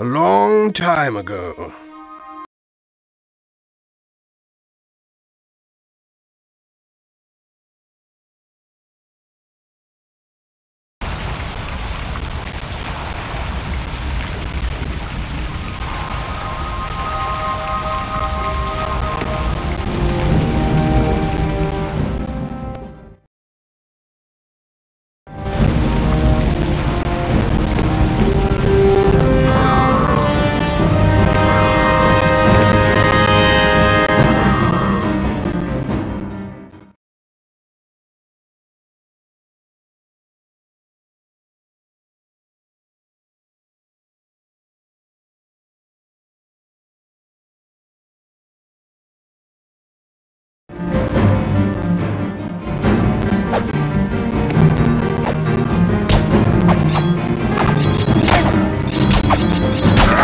A long time ago, Ah!